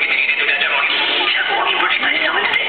Thank you.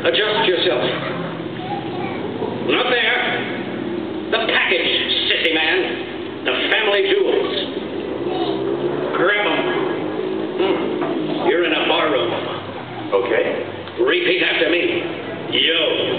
Adjust yourself. Not there. The package, sissy man. The family jewels. Grab them. Hmm. You're in a bar room. Okay. Repeat after me. Yo.